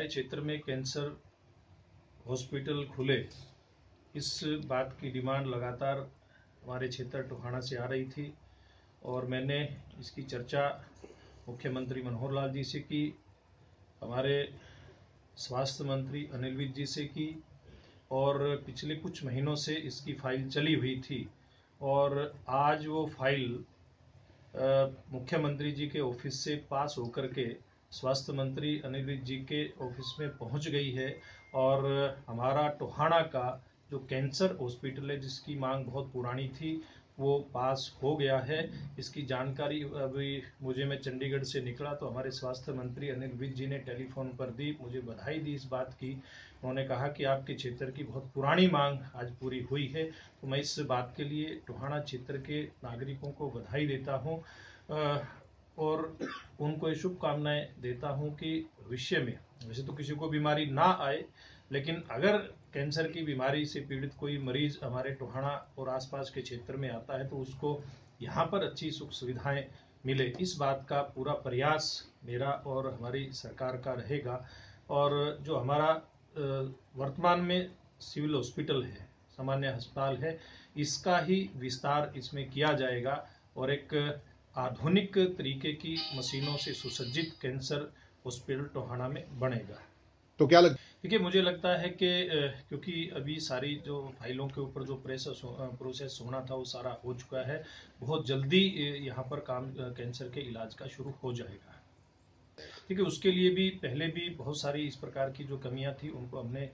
हमारे क्षेत्र में कैंसर हॉस्पिटल खुले, इस बात की डिमांड लगातार हमारे क्षेत्र टोहाना से आ रही थी और मैंने इसकी चर्चा मुख्यमंत्री मनोहर लाल जी से की, हमारे स्वास्थ्य मंत्री अनिल विज जी से की और पिछले कुछ महीनों से इसकी फ़ाइल चली हुई थी और आज वो फ़ाइल मुख्यमंत्री जी के ऑफ़िस से पास होकर के स्वास्थ्य मंत्री अनिल जी के ऑफ़िस में पहुँच गई है और हमारा टोहाना का जो कैंसर हॉस्पिटल है, जिसकी मांग बहुत पुरानी थी, वो पास हो गया है। इसकी जानकारी अभी मुझे, मैं चंडीगढ़ से निकला तो हमारे स्वास्थ्य मंत्री अनिल विज जी ने टेलीफोन पर दी, मुझे बधाई दी इस बात की। उन्होंने कहा कि आपके क्षेत्र की बहुत पुरानी मांग आज पूरी हुई है तो मैं इस बात के लिए टोहाना क्षेत्र के नागरिकों को बधाई देता हूँ। और उनको ये शुभकामनाएँ देता हूँ कि भविष्य में, वैसे तो किसी को बीमारी ना आए, लेकिन अगर कैंसर की बीमारी से पीड़ित कोई मरीज़ हमारे टोहाना और आसपास के क्षेत्र में आता है तो उसको यहाँ पर अच्छी सुख सुविधाएँ मिले। इस बात का पूरा प्रयास मेरा और हमारी सरकार का रहेगा। और जो हमारा वर्तमान में सिविल हॉस्पिटल है, सामान्य अस्पताल है, इसका ही विस्तार इसमें किया जाएगा। और एक आधुनिक तरीके की मशीनों से सुसज्जित कैंसर हॉस्पिटल टोहाना में बनेगा। तो क्या लग देखिए मुझे लगता है कि क्योंकि अभी सारी जो फाइलों के ऊपर जो प्रोसेस प्रोसेस होना था वो सारा हो चुका है। बहुत जल्दी यहाँ पर काम कैंसर के इलाज का शुरू हो जाएगा। ठीक है उसके लिए भी पहले भी बहुत सारी इस प्रकार की जो कमियाँ थी उनको हमने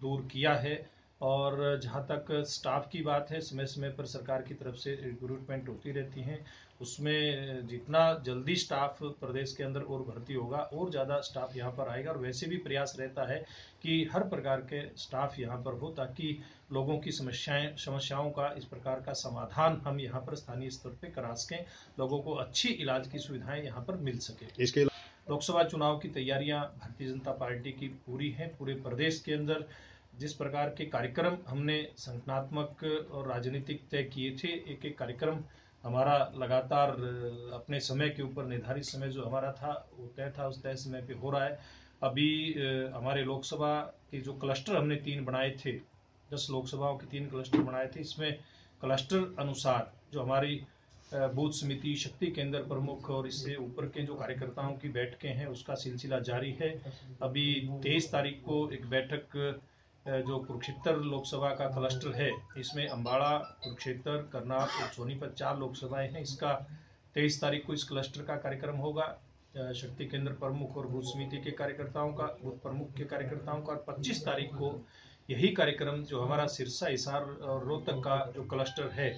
दूर किया है। और जहाँ तक स्टाफ की बात है समय समय पर सरकार की तरफ़ से रिक्रूटमेंट होती रहती हैं। उसमें जितना जल्दी स्टाफ प्रदेश के अंदर और भर्ती होगा और ज़्यादा स्टाफ यहाँ पर आएगा। और वैसे भी प्रयास रहता है कि हर प्रकार के स्टाफ यहाँ पर हो ताकि लोगों की समस्याएँ समस्याओं का इस प्रकार का समाधान हम यहाँ पर स्थानीय स्तर पर करा सकें। लोगों को अच्छी इलाज की सुविधाएँ यहाँ पर मिल सके। इसके लोकसभा चुनाव की तैयारियाँ भारतीय जनता पार्टी की पूरी हैं। पूरे प्रदेश के अंदर जिस प्रकार के कार्यक्रम हमने संगठनात्मक और राजनीतिक तय किए थे, एक एक कार्यक्रम हमारा लगातार अपने समय के ऊपर निर्धारित समय जो हमारा था, वो तय था, उस तय समय पे हो रहा है। अभी हमारे लोकसभा के जो क्लस्टर हमने तीन बनाए थे, दस लोकसभाओं के तीन क्लस्टर बनाए थे, इसमें क्लस्टर अनुसार जो हमारी बूथ समिति, शक्ति केंद्र प्रमुख और इससे ऊपर के जो कार्यकर्ताओं की बैठकें हैं, उसका सिलसिला जारी है। अभी तेईस तारीख को एक बैठक जो कुरुक्षेत्र लोकसभा का क्लस्टर है, इसमें अम्बाड़ा कुरुक्षेत्र, करनाल और सोनीपत चार लोकसभाएँ हैं। इसका तेईस तारीख को इस क्लस्टर का कार्यक्रम होगा। शक्ति केंद्र प्रमुख और बूथ समिति के कार्यकर्ताओं का, बूथ प्रमुख के कार्यकर्ताओं का, और पच्चीस तारीख को यही कार्यक्रम जो हमारा सिरसा, हिसार और रोहतक का जो क्लस्टर है,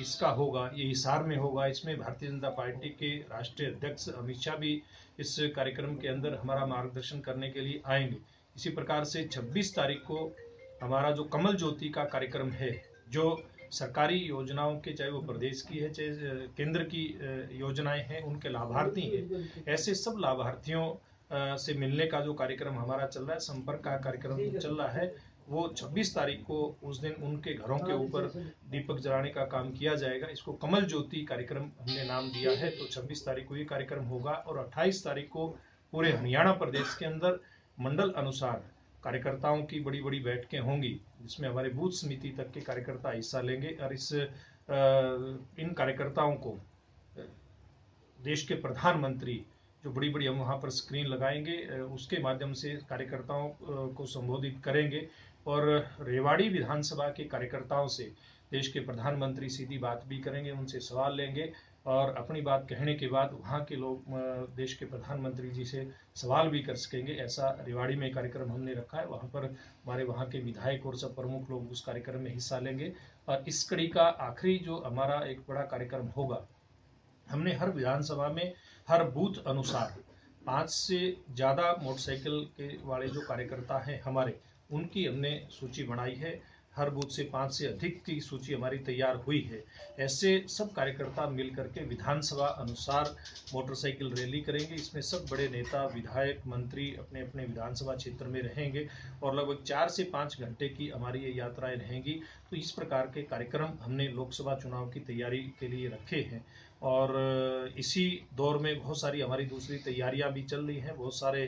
इसका होगा, ये हिसार में होगा। इसमें भारतीय जनता पार्टी के राष्ट्रीय अध्यक्ष अमित शाह भी इस कार्यक्रम के अंदर हमारा मार्गदर्शन करने के लिए आएँगे। इसी प्रकार से 26 तारीख को हमारा जो कमल ज्योति का कार्यक्रम है, जो सरकारी योजनाओं के, चाहे वो प्रदेश की है, चाहे केंद्र की योजनाएँ हैं, उनके लाभार्थी हैं, ऐसे सब लाभार्थियों से मिलने का जो कार्यक्रम हमारा चल रहा है, संपर्क का कार्यक्रम चल रहा है, वो 26 तारीख को उस दिन उनके घरों के ऊपर दीपक जलाने का काम किया जाएगा। इसको कमल ज्योति कार्यक्रम हमने नाम दिया है तो 26 तारीख को ये कार्यक्रम होगा और 28 तारीख को पूरे हरियाणा प्रदेश के अंदर मंडल अनुसार कार्यकर्ताओं की बड़ी बड़ी बैठकें होंगी, जिसमें हमारे बूथ समिति तक के कार्यकर्ता हिस्सा लेंगे और इस इन कार्यकर्ताओं को देश के प्रधानमंत्री जो बड़ी बड़ी हम वहाँ पर स्क्रीन लगाएँगे उसके माध्यम से कार्यकर्ताओं को संबोधित करेंगे और रेवाड़ी विधानसभा के कार्यकर्ताओं से देश के प्रधानमंत्री सीधी बात भी करेंगे, उनसे सवाल लेंगे और अपनी बात कहने के बाद वहाँ के लोग देश के प्रधानमंत्री जी से सवाल भी कर सकेंगे। ऐसा रेवाड़ी में कार्यक्रम हमने रखा है। वहाँ पर हमारे वहाँ के विधायक और सब प्रमुख लोग उस कार्यक्रम में हिस्सा लेंगे। और इस कड़ी का आखिरी जो हमारा एक बड़ा कार्यक्रम होगा, हमने हर विधानसभा में हर बूथ अनुसार पाँच से ज़्यादा मोटरसाइकिल के वाले जो कार्यकर्ता हैं हमारे, उनकी हमने सूची बनाई है। हर बूथ से पाँच से अधिक की सूची हमारी तैयार हुई है। ऐसे सब कार्यकर्ता मिल करके विधानसभा अनुसार मोटरसाइकिल रैली करेंगे। इसमें सब बड़े नेता, विधायक, मंत्री अपने अपने विधानसभा क्षेत्र में रहेंगे और लगभग चार से पाँच घंटे की हमारी ये यात्राएँ रहेंगी। तो इस प्रकार के कार्यक्रम हमने लोकसभा चुनाव की तैयारी के लिए रखे हैं। और इसी दौर में बहुत सारी हमारी दूसरी तैयारियाँ भी चल रही हैं। बहुत सारे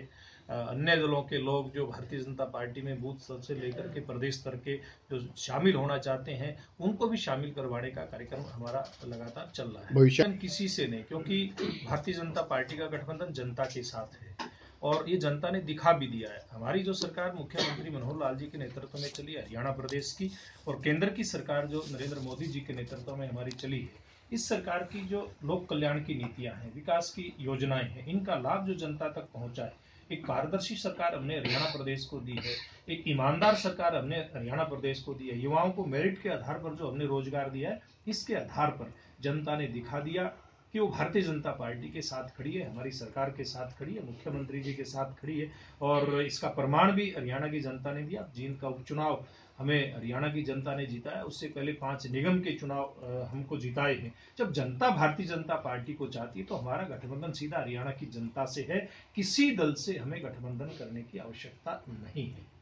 अन्य दलों के लोग जो भारतीय जनता पार्टी में बूथ स्तर से लेकर के प्रदेश स्तर के जो शामिल होना चाहते हैं उनको भी शामिल करवाने का कार्यक्रम हमारा लगातार चल रहा है। भविष्य किसी से नहीं क्योंकि भारतीय जनता पार्टी का गठबंधन जनता के साथ है। और ये जनता ने दिखा भी दिया है। हमारी जो सरकार मुख्यमंत्री मनोहर लाल जी के नेतृत्व में चली, हरियाणा प्रदेश की और केंद्र की सरकार जो नरेंद्र मोदी जी के नेतृत्व में हमारी चली है, इस सरकार की जो लोक कल्याण की नीतियाँ हैं, विकास की योजनाएँ हैं, इनका लाभ जो जनता तक पहुँचा है, एक पारदर्शी सरकार हमने हरियाणा प्रदेश को दी है, एक ईमानदार सरकार हमने हरियाणा प्रदेश को दी है, युवाओं को मेरिट के आधार पर जो हमने रोज़गार दिया है, इसके आधार पर जनता ने दिखा दिया कि वो भारतीय जनता पार्टी के साथ खड़ी है, हमारी सरकार के साथ खड़ी है, मुख्यमंत्री जी के साथ खड़ी है, और इसका प्रमाण भी हरियाणा की जनता ने दिया। जिनका उपचुनाव हमें हरियाणा की जनता ने जीता है। उससे पहले पाँच निगम के चुनाव हमको जिताए हैं। जब जनता, भारतीय जनता पार्टी को चाहती है तो हमारा गठबंधन सीधा हरियाणा की जनता से है। किसी दल से हमें गठबंधन करने की आवश्यकता नहीं है।